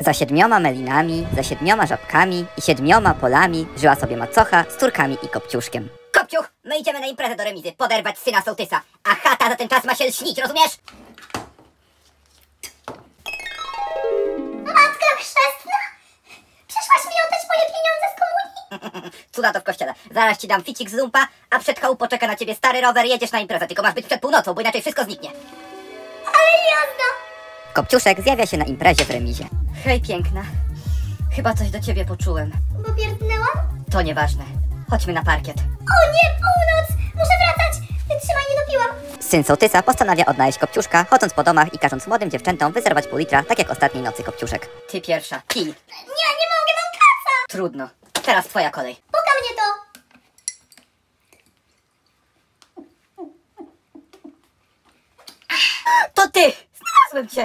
Za siedmioma melinami, za siedmioma żabkami i siedmioma polami żyła sobie macocha z córkami i kopciuszkiem. Kopciuch, my idziemy na imprezę do remizy, poderwać syna sołtysa. A chata za ten czas ma się lśnić, rozumiesz? Matka chrzestna? Przyszłaś mi oddać moje pieniądze z komunii? Cuda to w kościele. Zaraz ci dam ficik z lumpa, a przed chałupą czeka na ciebie stary rower, jedziesz na imprezę. Tylko masz być przed północą, bo inaczej wszystko zniknie. Ale jazda! Kopciuszek zjawia się na imprezie w remizie. Hej, piękna. Chyba coś do ciebie poczułem. Bo pierdnęłam? To nieważne. Chodźmy na parkiet. O nie, północ! Muszę wracać! Trzymaj, nie dopiłam. Syn sołtysa postanawia odnaleźć kopciuszka, chodząc po domach i każąc młodym dziewczętom wyzerwać pół litra, tak jak ostatniej nocy kopciuszek. Ty pierwsza. Pij. Nie, nie mogę, mam kaca! Trudno. Teraz twoja kolej. Puka mnie to! To ty! Znalazłem cię!